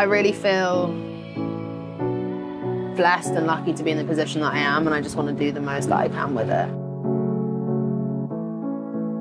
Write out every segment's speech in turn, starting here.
I really feel blessed and lucky to be in the position that I am, and I just want to do the most that I can with it.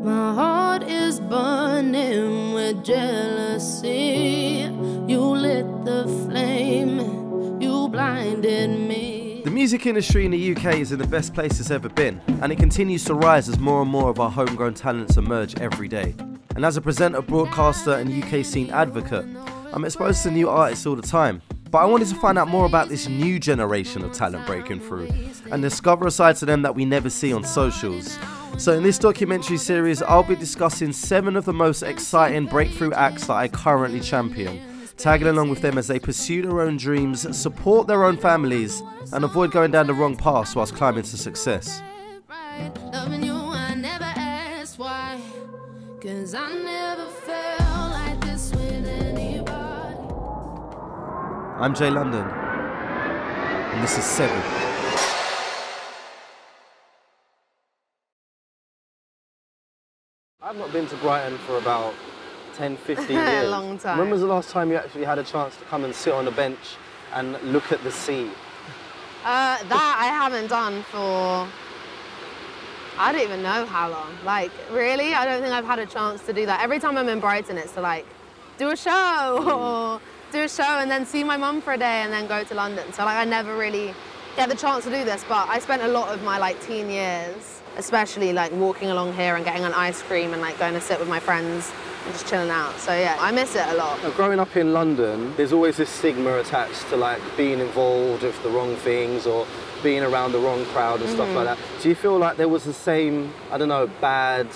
My heart is burning with jealousy. You lit the flame, you blinded me. The music industry in the UK is in the best place it's ever been, and it continues to rise as more and more of our homegrown talents emerge every day. And as a presenter, broadcaster, and UK scene advocate, I'm exposed to new artists all the time. But I wanted to find out more about this new generation of talent breaking through and discover a side to them that we never see on socials. So, in this documentary series, I'll be discussing seven of the most exciting breakthrough acts that I currently champion, tagging along with them as they pursue their own dreams, support their own families, and avoid going down the wrong path whilst climbing to success. Cause I never I'm Jay London, and this is Seven. I've not been to Brighton for about 10, 15 A years. long time. When was the last time you actually had a chance to come and sit on a bench and look at the sea? Uh, that I haven't done for I don't even know how long. Like, really? I don't think I've had a chance to do that. Every time I'm in Brighton, it's to like do a show or do a show and then see my mum for a day and then go to London. So like I never really get the chance to do this, but I spent a lot of my like teen years, especially like walking along here and getting an ice cream and like going to sit with my friends and just chilling out. So yeah, I miss it a lot. Now, growing up in London, there's always this stigma attached to like being involved with the wrong things or being around the wrong crowd and stuff mm-hmm. like that. Do you feel like there was the same, I don't know, bad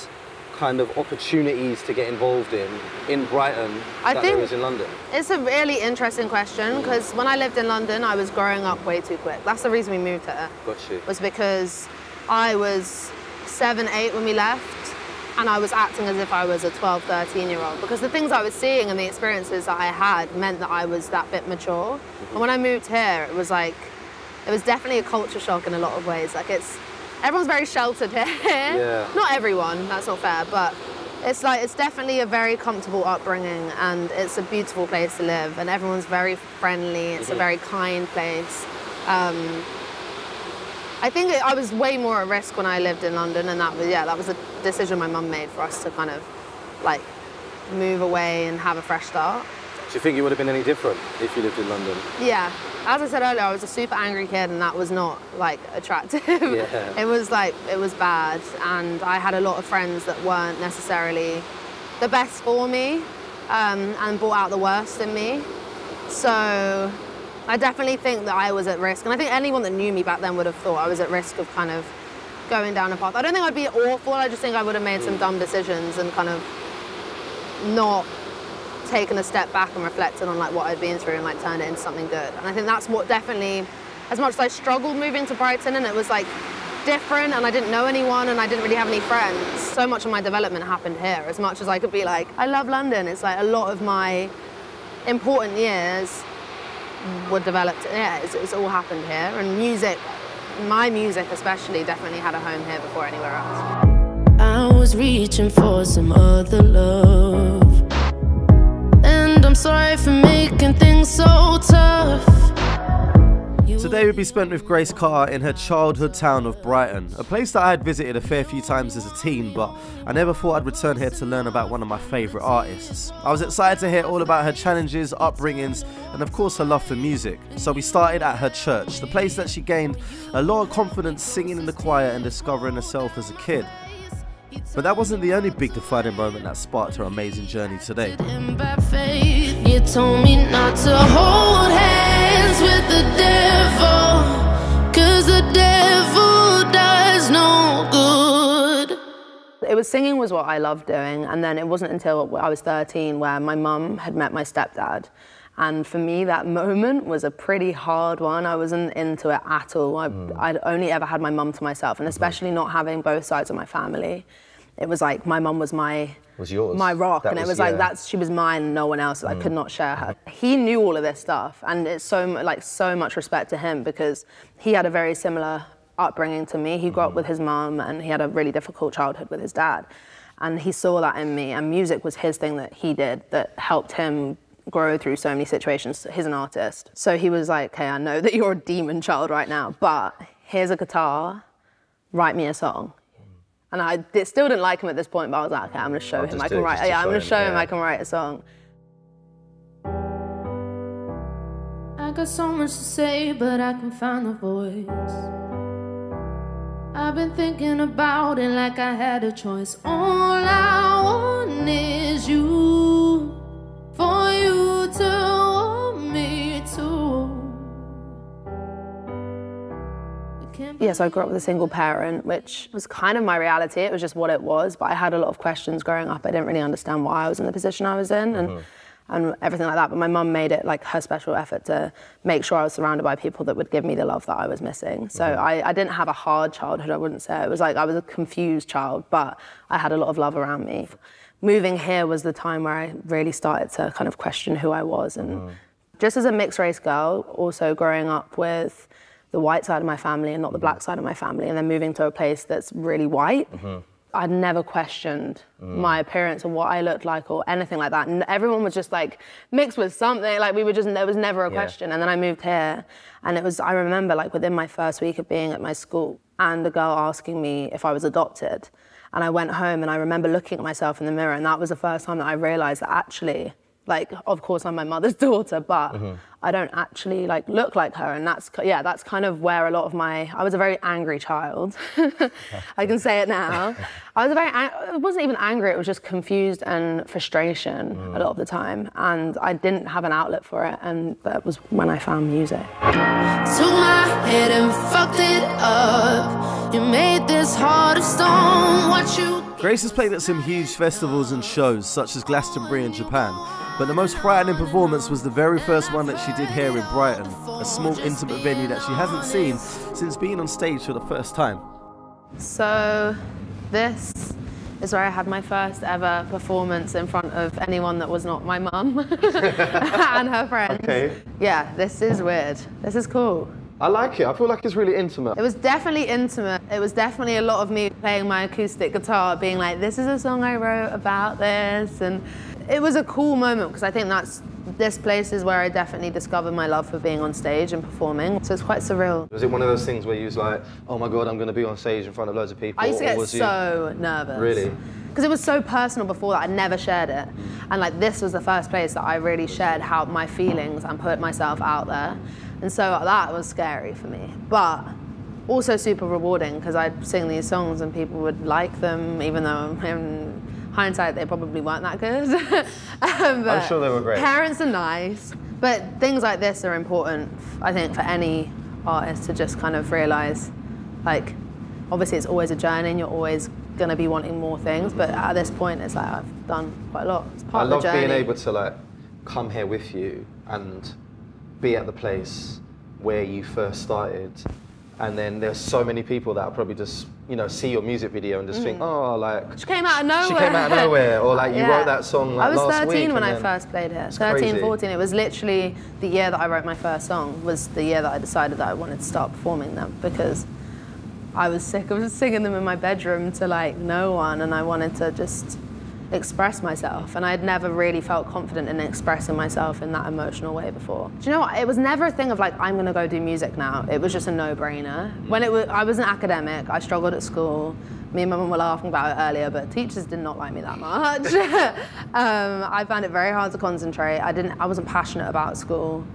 kind of opportunities to get involved in in Brighton I think- there is in London? It's a really interesting question because when I lived in London, I was growing up way too quick. That's the reason we moved here. Got you. was because I was seven, eight when we left, and I was acting as if I was a 12, 13 year old because the things I was seeing and the experiences that I had meant that I was that bit mature. Mm-hmm. And when I moved here, it was like, it was definitely a culture shock in a lot of ways. Like it's, everyone's very sheltered here. Yeah. Not everyone, that's not fair, but it's like, it's definitely a very comfortable upbringing and it's a beautiful place to live and everyone's very friendly. It's a very kind place. Um, I think I was way more at risk when I lived in London, and that was yeah, that was a decision my mum made for us to kind of like move away and have a fresh start. Do you think you would have been any different if you lived in London? Yeah, as I said earlier, I was a super angry kid, and that was not like attractive. Yeah. it was like it was bad, and I had a lot of friends that weren't necessarily the best for me, um, and brought out the worst in me. So I definitely think that I was at risk, and I think anyone that knew me back then would have thought I was at risk of kind of going down a path. I don't think I'd be awful. I just think I would have made some dumb decisions and kind of not taken a step back and reflected on like what I'd been through and like turned it into something good. And I think that's what definitely, as much as I struggled moving to Brighton and it was like different and I didn't know anyone and I didn't really have any friends, so much of my development happened here. As much as I could be like, I love London, it's like a lot of my important years were developed, yeah, it's, it's all happened here. And music, my music especially, definitely had a home here before anywhere else. I was reaching for some other love. I'm sorry for making things so tough. Today will be spent with Grace Carter in her childhood town of Brighton, a place that I had visited a fair few times as a teen, but I never thought I'd return here to learn about one of my favourite artists. I was excited to hear all about her challenges, upbringings, and of course her love for music. So we started at her church, the place that she gained a lot of confidence singing in the choir and discovering herself as a kid. But that wasn't the only big defining moment that sparked her amazing journey today. In bad faith. You told me not to hold hands with the devil. Cause the devil does no good. It was singing was what I loved doing, and then it wasn't until I was 13 where my mum had met my stepdad. And for me, that moment was a pretty hard one. I wasn't into it at all. I, mm. I'd only ever had my mum to myself, and mm-hmm. especially not having both sides of my family. It was like my mum was my Was yours. my rock, That and it was- was like yeah. that's she was mine, no one else. I could mm. not share her. Mm-hmm. He knew all of this stuff, and it's so like so much respect to him because he had a very similar upbringing to me. He grew up mm-hmm. with his mum, and he had a really difficult childhood with his dad, and he saw that in me. And music was his thing that he did that helped him grow through so many situations. He's an artist. So he was like, okay, I know that you're a demon child right now, but here's a guitar, write me a song. And I di- still didn't like him at this point, but I was like, okay, I'm gonna show I'll him I can write. Yeah, I'm gonna show him yeah. I can write a song. I got so much to say, but I can find the voice. I've been thinking about it like I had a choice. All I want Can't Yes, I grew up with a single parent, which was kind of my reality. It was just what it was. But I had a lot of questions growing up. I didn't really understand why I was in the position I was in and, uh-huh. and everything like that. But my mum made it like her special effort to make sure I was surrounded by people that would give me the love that I was missing. So uh-huh. I, I didn't have a hard childhood, I wouldn't say. It was like I was a confused child, but I had a lot of love around me. Moving here was the time where I really started to kind of question who I was. And uh-huh. just as a mixed race girl, also growing up with the white side of my family and not the black mm-hmm. side of my family, and then moving to a place that's really white. Mm-hmm. I'd never questioned mm. my appearance or what I looked like or anything like that. And everyone was just like mixed with something. Like we were just there was never a Yeah. question. And then I moved here, and it was I remember like within my first week of being at my school, and a girl asking me if I was adopted. And I went home and I remember looking at myself in the mirror, and that was the first time that I realized that actually, like, of course, I'm my mother's daughter, but mm-hmm. I don't actually like look like her. And that's yeah, that's kind of where a lot of my I was a very angry child. I can say it now. I was a very ang- it wasn't even angry. It was just confused and frustration a mm. lot of the time, and I didn't have an outlet for it. And that was when I found music. Took my head and fucked it up. You made this heart of stone. What you Grace has played at some huge festivals and shows, such as Glastonbury in Japan. But the most frightening performance was the very first one that she did here in Brighton, a small intimate venue that she hasn't seen since being on stage for the first time. So, this is where I had my first ever performance in front of anyone that was not my mum and her friends. Okay. Yeah, this is weird. This is cool. I like it. I feel like it's really intimate. It was definitely intimate. It was definitely a lot of me playing my acoustic guitar, being like, this is a song I wrote about this. And it was a cool moment because I think that's this place is where I definitely discovered my love for being on stage and performing. So it's quite surreal. Was it one of those things where you was like, oh my god, I'm going to be on stage in front of loads of people? I used to get was you- so nervous. Really? Because it was so personal before that, I never shared it. And like this was the first place that I really shared how my feelings and put myself out there. And so that was scary for me. But also super rewarding because I'd sing these songs and people would like them, even though in hindsight they probably weren't that good. um, but sure they were great. Parents are nice, but things like this are important, I think, for any artist to just kind of realize, like, obviously it's always a journey and you're always going to be wanting more things, but at this point it's like I've done quite a lot. It's I part love of the journey. being able to like come here with you and be at the place where you first started. And then there's so many people that probably just, you know, see your music video and just think, mm. oh, like, She came out of nowhere. She came out of nowhere, or like you Yeah. wrote that song like I was last 13 week when I first played here. 13, crazy. 14. It was literally the year that I wrote my first song. Was the year that I decided that I wanted to start performing them because I was sick of singing them in my bedroom to like no one, and I wanted to just express myself. And I had never really felt confident in expressing myself in that emotional way before. Do you know what? It was never a thing of like I'm gonna go do music now. It was just a no-brainer. When it was, I was an academic. I struggled at school. Me and my mum were laughing about it earlier, but teachers did not like me that much. um, I found it very hard to concentrate. I didn't. I wasn't passionate about school.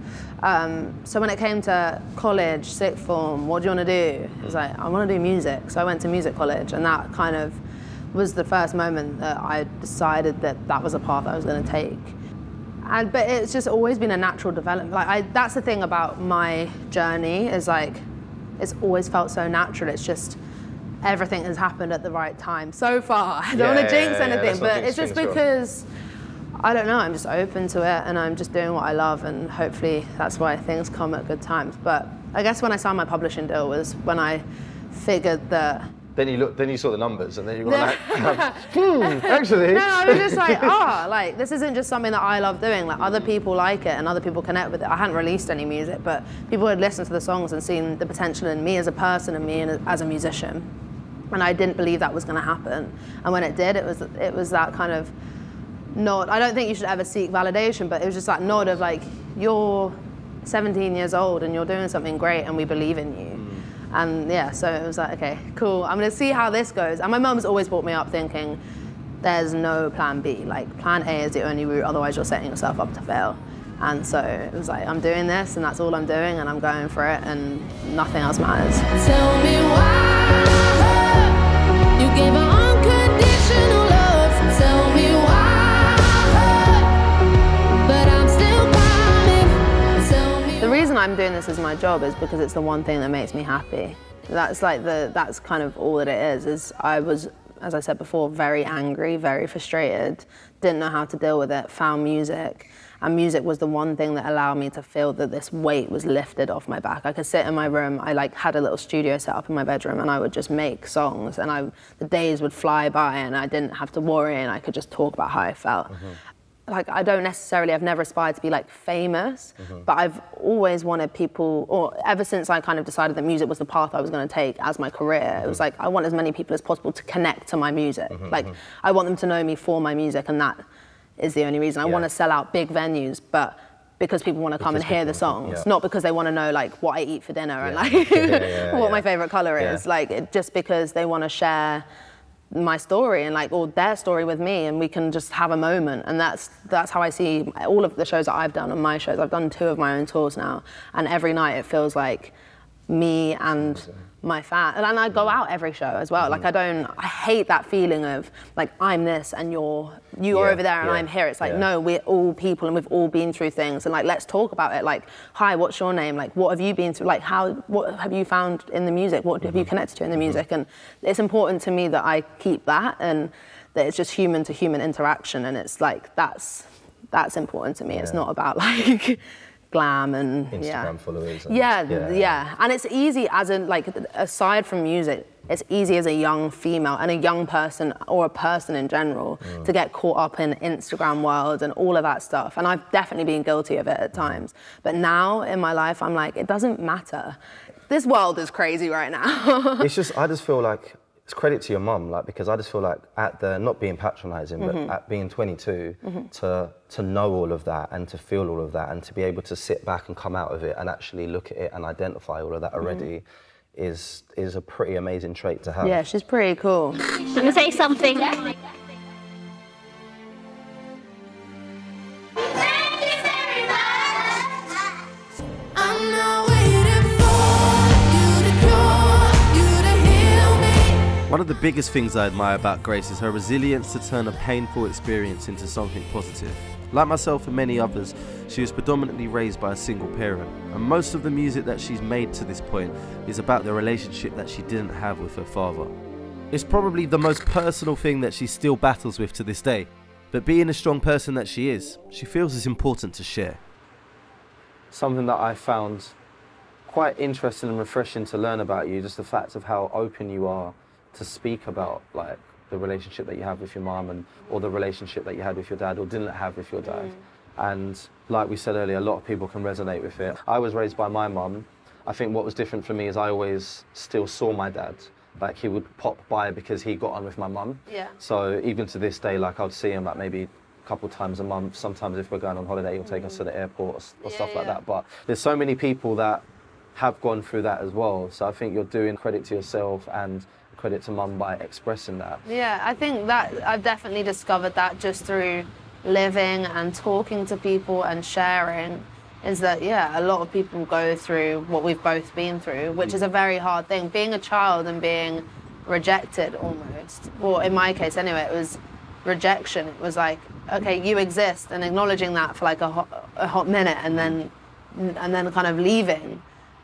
Um, so when it came to college, sixth form, what do you want to do? I was like, I want to do music. So I went to music college, and that kind of was the first moment that I decided that that was a path I was going to take. And but it's just always been a natural development. Like I, that's the thing about my journey is like, it's always felt so natural. It's just everything has happened at the right time so far. I don't Yeah, want to jinx yeah, yeah. anything, Let's but it's just because I don't know. I'm just open to it, and I'm just doing what I love, and hopefully that's why things come at good times. But I guess when I signed my publishing deal was when I figured that Then you look, then you saw the numbers, and then you were like, hmm, actually. no, I was just like, oh, like this isn't just something that I love doing. Like other people like it and other people connect with it. I hadn't released any music, but people had listened to the songs and seen the potential in me as a person and me as a musician. And I didn't believe that was going to happen. And when it did, it was it was that kind of nod. I don't think you should ever seek validation, but it was just that nod of like, you're 17 years old and you're doing something great and we believe in you. And yeah, so it was like, okay, cool. I'm gonna see how this goes. And my mum's always brought me up thinking, there's no plan B. Like, plan A is the only route, otherwise, you're setting yourself up to fail. And so it was like, I'm doing this, and that's all I'm doing, and I'm going for it, and nothing else matters. I'm doing this as my job is because it's the one thing that makes me happy. That's like the that's kind of all that it is. Is I was, as I said before, very angry, very frustrated, didn't know how to deal with it. Found music, and music was the one thing that allowed me to feel that this weight was lifted off my back. I could sit in my room. I like had a little studio set up in my bedroom, and I would just make songs, and I the days would fly by, and I didn't have to worry, and I could just talk about how I felt mm-hmm. Like I don't necessarily I've never aspired to be like famous, but I've always wanted people or ever since I kind of decided that music was the path I was going to take as my career, it was like I want as many people as possible to connect to my music. Like I want them to know me for my music and that is the only reason. I want to sell out big venues, but because people want to come and hear the songs, yeah. not because they want to know like what I eat for dinner and like Yeah, yeah, what yeah. my favorite color Yeah. is. Like just because they want to share my story and like or their story with me and we can just have a moment. And that's that's how I see all of the shows that I've done on my shows. I've done two of my own tours now and every night it feels like me and my fan and I go out every show as well. Like I don't I hate that feeling of like I'm this and you're you're Yeah, over there and yeah, I'm here. It's like yeah. no we're all people and we've all been through things. And like let's talk about it. Like hi what's your name? Like what have you been through? Like how what have you found in the music? What have you Mm-hmm. connected to in the music? And it's important to me that I keep that and that it's just human to human interaction. And it's like that's that's important to me. It's not about like glam and yeah Instagram followers. and- yeah, yeah, And it's easy as in like aside from music, it's easy as a young female and a young person or a person in general Mm. to get caught up in Instagram world and all of that stuff. And I've definitely been guilty of it at times. But now in my life, I'm like, it doesn't matter. This world is crazy right now. it's just I just feel like it's credit to your mum, like because I just feel like at the not being patronising, but mm-hmm. at being 22, mm-hmm. to to know all of that and to feel all of that and to be able to sit back and come out of it and actually look at it and identify all of that already mm-hmm. is is a pretty amazing trait to have. yeah, she's pretty cool. I'm gonna say something. One of the biggest things I admire about Grace is her resilience to turn a painful experience into something positive. Like myself and many others, she was predominantly raised by a single parent, and most of the music that she's made to this point is about the relationship that she didn't have with her father. It's probably the most personal thing that she still battles with to this day, but being a strong person that she is, she feels it's important to share. Something that I found quite interesting and refreshing to learn about you, just the fact of how open you are to speak about like the relationship that you have with your mom and or the relationship that you had with your dad or didn't have with your dad. Mm. And like we said earlier, a lot of people can resonate with it. I was raised by my mum. I think what was different for me is I always still saw my dad. Like he would pop by because he got on with my mum. Yeah. So even to this day, like I'd see him like maybe a couple times a month. Sometimes if we're going on holiday, he'll take us to mm. the airport or, or Yeah, stuff like yeah. that. But there's so many people that have gone through that as well. So I think you're doing credit to yourself and credit to mum by expressing that. Yeah, I think that I've definitely discovered that just through living and talking to people and sharing is that yeah, a lot of people go through what we've both been through, which is a very hard thing. Being a child and being rejected almost, or in my case anyway, it was rejection. It was like, okay, you exist, and acknowledging that for like a hot, a hot minute, and then and then kind of leaving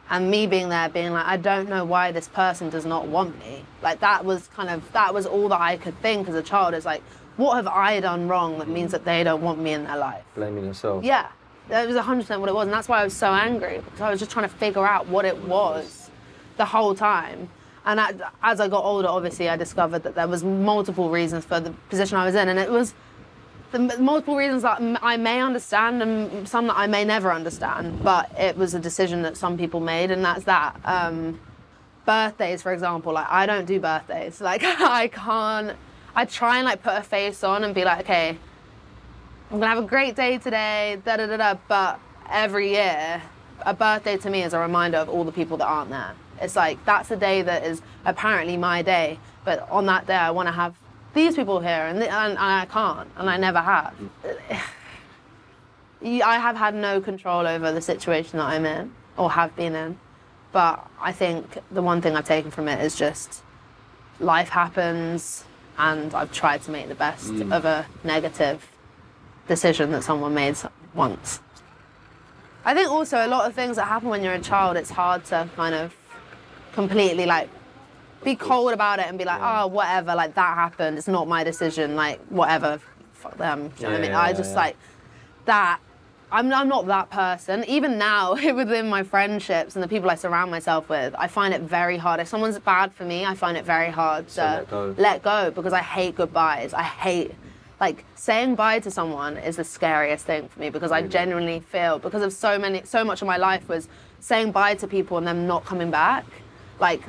and me being there being like i don't know why this person does not want me. Like that was kind of that was all that i could think as a child is like what have i done wrong that means that they don't want me in their life? Blaming yourself. yeah. That was 100% what it was and that's why i was so angry because i was just trying to figure out what it was the whole time. And I, as i got older obviously i discovered that there was multiple reasons for the position i was in and it was the multiple reasons that I may understand and some that I may never understand, but it was a decision that some people made, and that's that. Um, birthdays, for example, like I don't do birthdays. Like I can't. I try and like put a face on and be like, okay, I'm gonna have a great day today, da da da da. But every year, a birthday to me is a reminder of all the people that aren't there. It's like that's a day that is apparently my day, but on that day I want to have these people here, and, and, and I can't, and I never have. I have had no control over the situation that I'm in or have been in, but I think the one thing I've taken from it is just life happens, and I've tried to make the best mm. of a negative decision that someone made once. I think also a lot of things that happen when you're a child, it's hard to kind of completely like be cold about it and be like, oh, whatever, like that happened. It's not my decision. Like whatever, fuck them. Do you know what I mean? Yeah, I just yeah. like that. I'm, I'm not that person. Even now, within my friendships and the people I surround myself with, I find it very hard. If someone's bad for me, I find it very hard to let go. let go because I hate goodbyes. I hate like saying bye to someone is the scariest thing for me because I genuinely feel because of so many so much of my life was saying bye to people and them not coming back. Like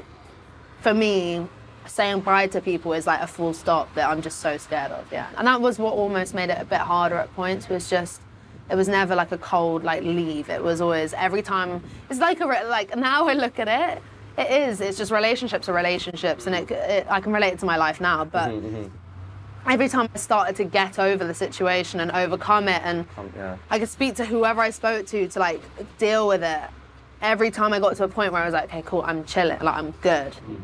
for me, saying bye to people is like a full stop that I'm just so scared of. Yeah, and that was what almost made it a bit harder at points. Was just it was never like a cold like leave. It was always every time. It's like a re- like now I look at it. It is. It's just relationships are relationships, and it, it I can relate it to my life now. But every time I started to get over the situation and overcome it, and Um, yeah. I could speak to whoever I spoke to to like deal with it. Every time I got to a point where I was like, okay, cool, I'm chilling, like I'm good. Mm.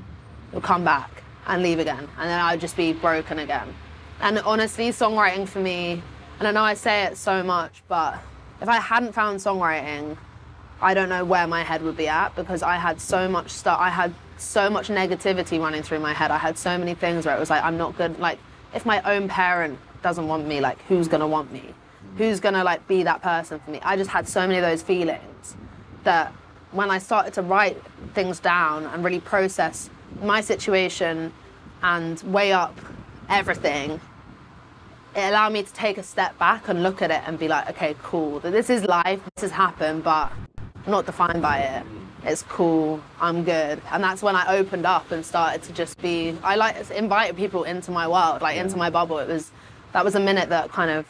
It'll come back and leave again, and then I'd just be broken again. And honestly, songwriting for me, and I know I say it so much, but if I hadn't found songwriting, I don't know where my head would be at because I had so much stuff. I had so much negativity running through my head. I had so many things where it was like, I'm not good. Like, if my own parent doesn't want me, like, who's gonna want me? Who's gonna like be that person for me? I just had so many of those feelings that when I started to write things down and really process my situation and weigh up everything, it allowed me to take a step back and look at it and be like, okay, cool. This is life. This has happened, but I'm not defined by it. It's cool. I'm good. And that's when I opened up and started to just be. I like invited people into my world, like into my bubble. It was that was a minute that kind of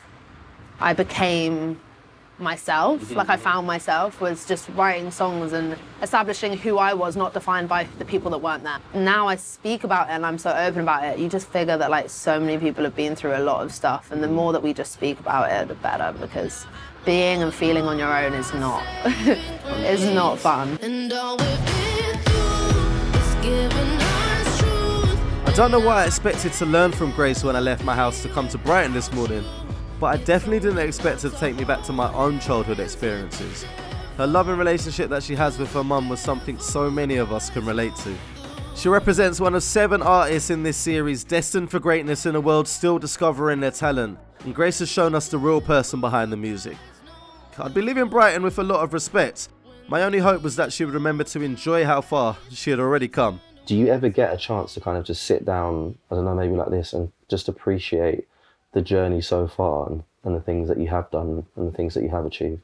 I became myself. Mm-hmm. Like I found myself was just writing songs and establishing who I was, not defined by the people that weren't there. Now I speak about it and I'm so open about it. You just figure that like so many people have been through a lot of stuff, and the mm-hmm. more that we just speak about it, the better. Because being and feeling on your own is not is not fun. And all we've been through is giving us truth. I don't know why I expected to learn from Grace when I left my house to come to Brighton this morning, but I definitely didn't expect her to take me back to my own childhood experiences. Her loving relationship that she has with her mum was something so many of us can relate to. She represents one of seven artists in this series destined for greatness in a world still discovering their talent, and Grace has shown us the real person behind the music. I'd be leaving Brighton with a lot of respect. My only hope was that she would remember to enjoy how far she had already come. do you ever get a chance to kind of just sit down, I don't know, maybe like this, and just appreciate the journey so far and, and the things that you have done and the things that you have achieved?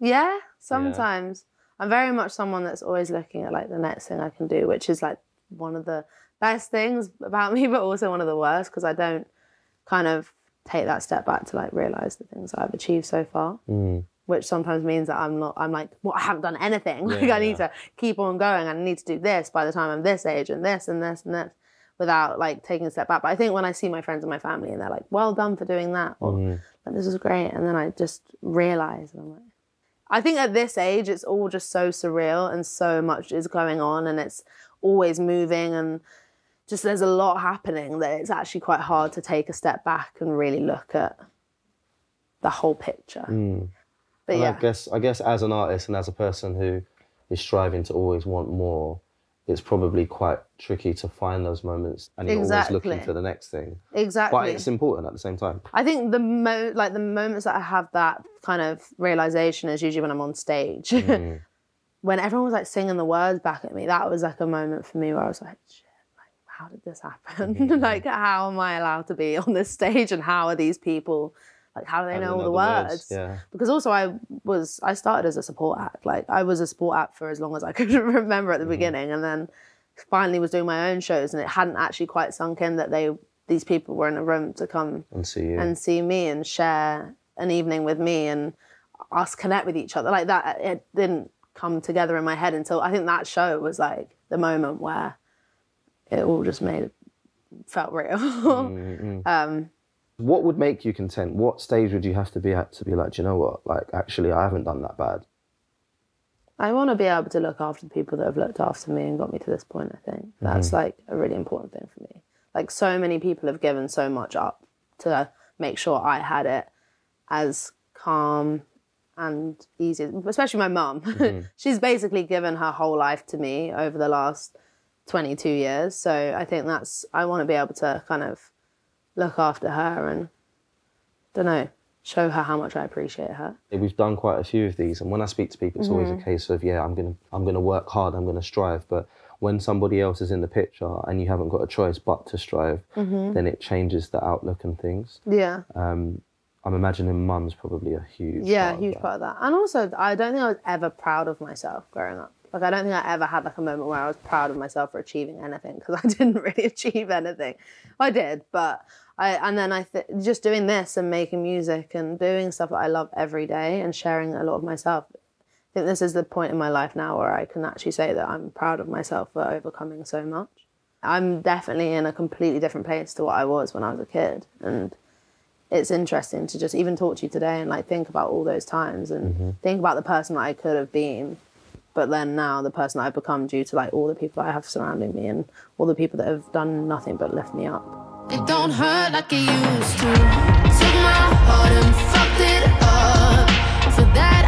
Yeah, sometimes. I'm very much someone that's always looking at like the next thing I can do, which is like one of the best things about me, but also one of the worst because I don't kind of take that step back to like realize the things I've achieved so far. Mm. Which sometimes means that I'm not. I'm like, well, I haven't done anything. Like, I need to keep on going. I need to do this by the time I'm this age, and this, and this, and this, without like taking a step back. But I think when I see my friends and my family, and they're like, "Well done for doing that," or mm. like, "This is great," and then I just realize, and I'm like, I think at this age, it's all just so surreal and so much is going on and it's always moving and just there's a lot happening that it's actually quite hard to take a step back and really look at the whole picture. Mm. But And yeah, I guess I guess as an artist and as a person who is striving to always want more, it's probably quite tricky to find those moments and you're always looking for the next thing. exactly. But it's important at the same time. I think the mo like the moments that I have that kind of realization is usually when I'm on stage. Mm. when everyone was like singing the words back at me, that was like a moment for me where I was like, shit, like how did this happen? like how am I allowed to be on this stage and how are these people like how do they How know all the words? words? Yeah. Because also I was I started as a support act. Like I was a support act for as long as I could remember at the beginning and then finally was doing my own shows and it hadn't actually quite sunk in that they these people were in a room to come And see you. and see me and share an evening with me and us connect with each other like that it didn't come together in my head until i think that show was like the moment where it all just made felt real um what would make you content? What stage would you have to be at to be like, "Do you know what? Like, actually, I haven't done that bad. i want to be able to look after the people that have looked after me and got me to this point i think that's mm-hmm. like a really important thing for me like so many people have given so much up to make sure i had it as calm and easy, especially my mum. Mm-hmm. She's basically given her whole life to me over the last 22 years. So I think that's, I want to be able to kind of look after her and, don't know, show her how much I appreciate her. We've done quite a few of these, and when I speak to people, it's always a case of, yeah, I'm gonna, I'm gonna work hard, I'm gonna strive. But when somebody else is in the picture and you haven't got a choice but to strive, then it changes the outlook and things. Yeah. Um, I'm imagining mum's probably a huge. Yeah, part of huge part of that. And also, I don't think I was ever proud of myself growing up. Like, I don't think I ever had like a moment where I was proud of myself for achieving anything because I didn't really achieve anything. I did, but I and then I th- just doing this and making music and doing stuff that I love every day and sharing a lot of myself. I think this is the point in my life now where I can actually say that I'm proud of myself for overcoming so much. I'm definitely in a completely different place to what I was when I was a kid, and it's interesting to just even talk to you today and like think about all those times and mm-hmm. think about the person that I could have been, but then now the person I've become due to like all the people I have surrounding me and all the people that have done nothing but lift me up. It don't hurt like it used to. Took my heart and fucked it up. For that